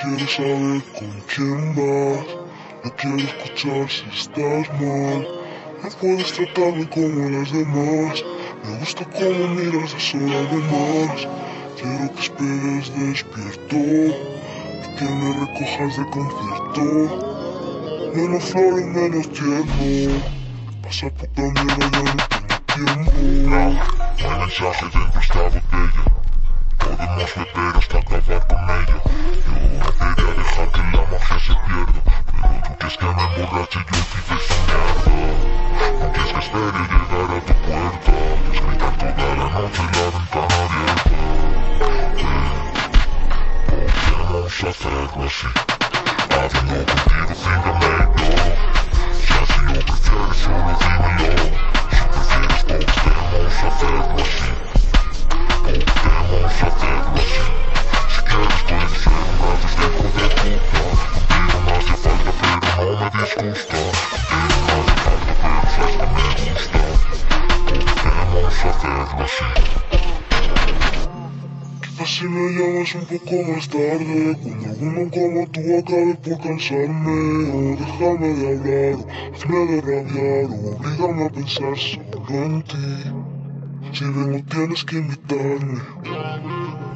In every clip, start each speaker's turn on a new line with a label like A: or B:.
A: Quiero saber con quién vas. No quiero escuchar si estás mal. No puedes tratarme como las demás. Me gusta cómo miras de sol además. Quiero que esperes despierto y que me recojas de concierto. Menos flores, menos tierno. Pasa puta mierda, ya no tengo tiempo.
B: No, no hay mensaje dentro esta botella. Podemos beber hasta acabar con ella. Yo no quería dejar que la magia se pierda. Pero tú quieres que me emborrache y olvide esa mierda. No quieres que espere llegar a tu puerta. Quieres gritar toda la noche la ventana abierta. Ven, podemos hacerlo así. Hablando contigo sin si me
A: llamas un poco más tarde, cuando alguno como tú acabe por cansarme, o déjame de hablar, o hazme de rabiar, o oblígame a pensar solo en ti. Si vengo tienes que invitarme.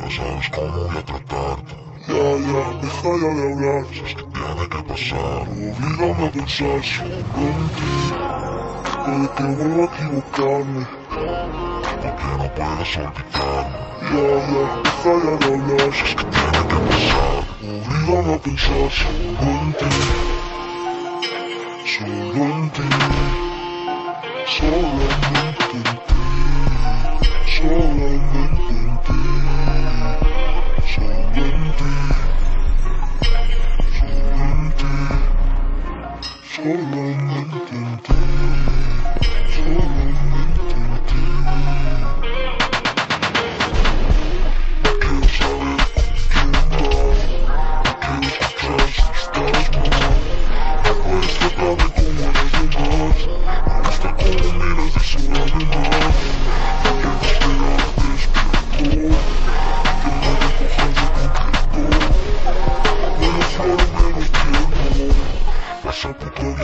B: Ya sabes cómo voy a tratarte.
A: Ya, ya, deja ya de hablar.
B: Sabes que tiene que pasar.
A: Oblígame a pensar solo en ti. Puede que vuelva a equivocarme
B: porque no puedes olvidarme
A: Y ahora, para de hablar,
B: si es que tiene que pasar
A: Oblígame a pensar solo en ti Solo en ti Solamente en ti Solamente en ti Solo en ti Solo en ti Solo out the.